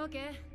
Okay.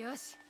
よし。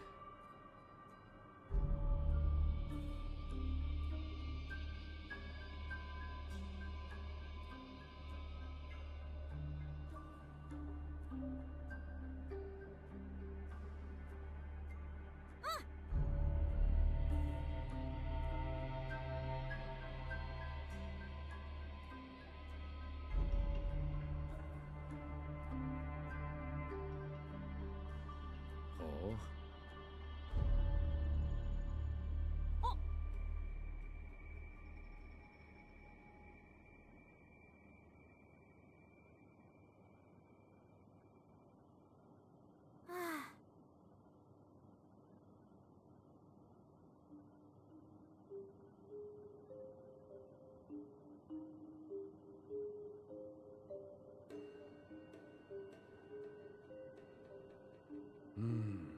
嗯。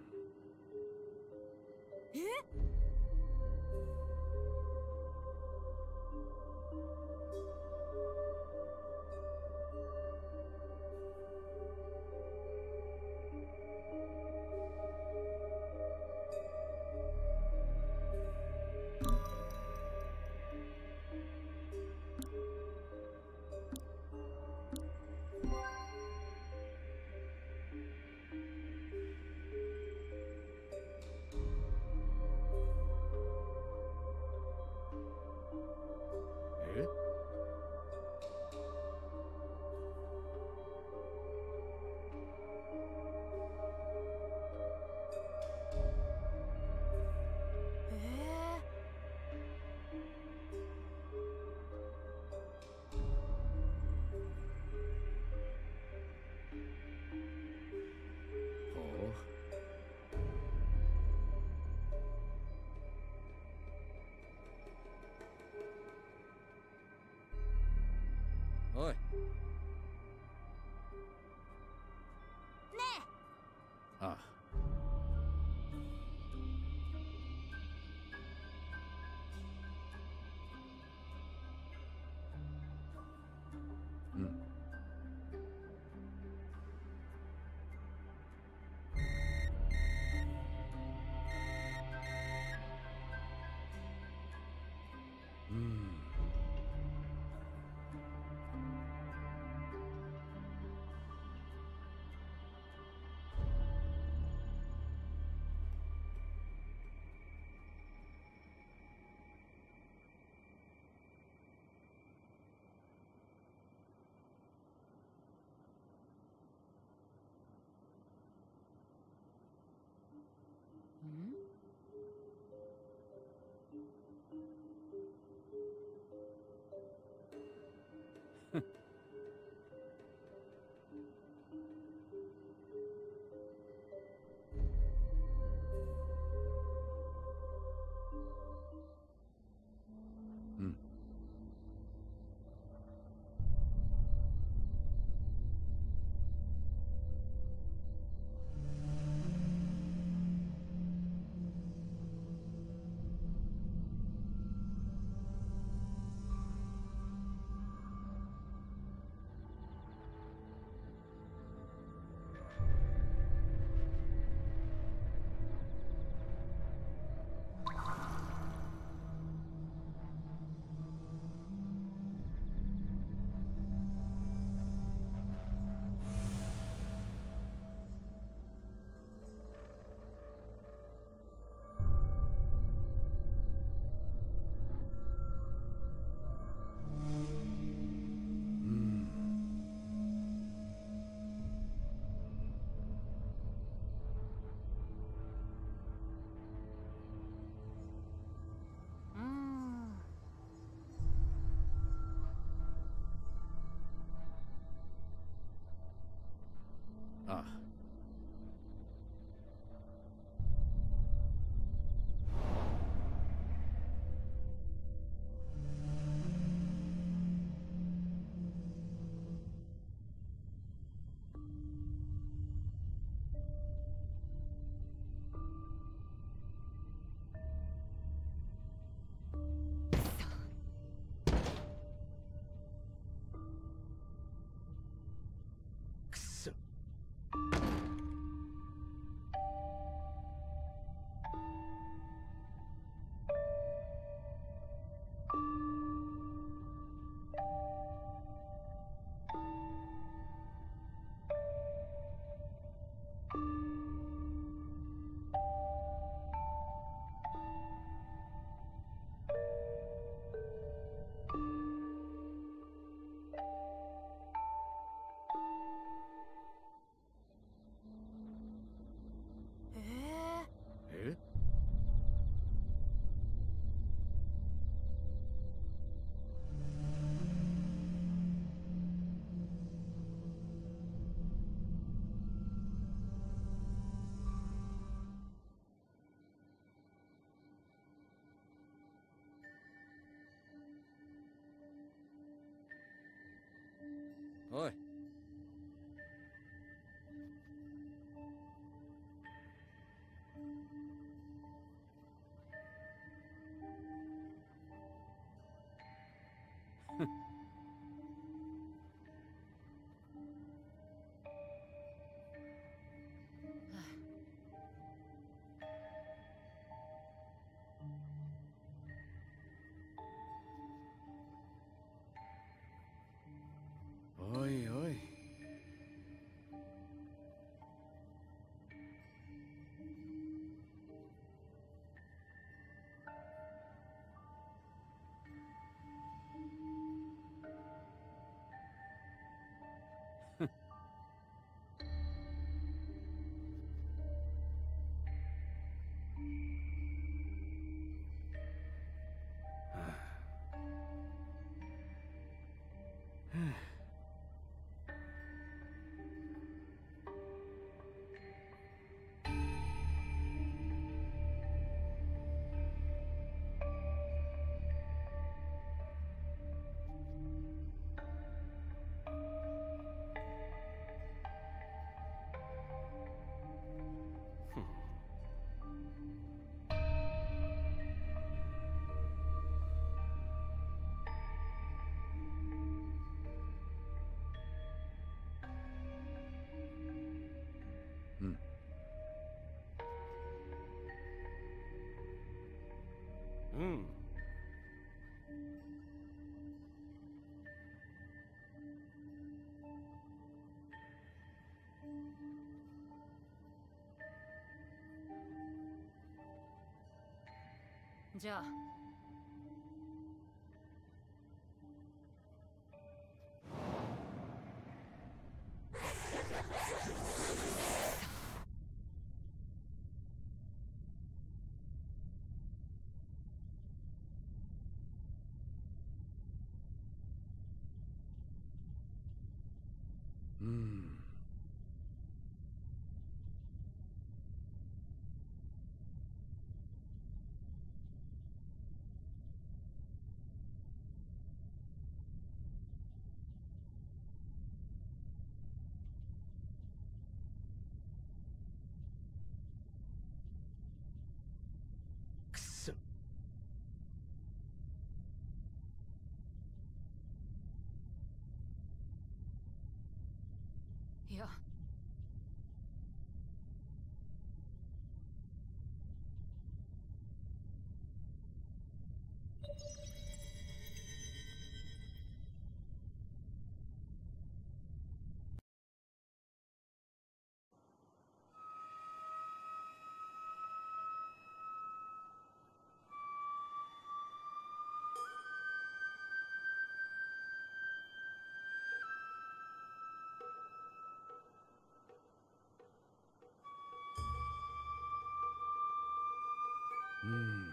Ha Oy. 这。Yeah. Mm.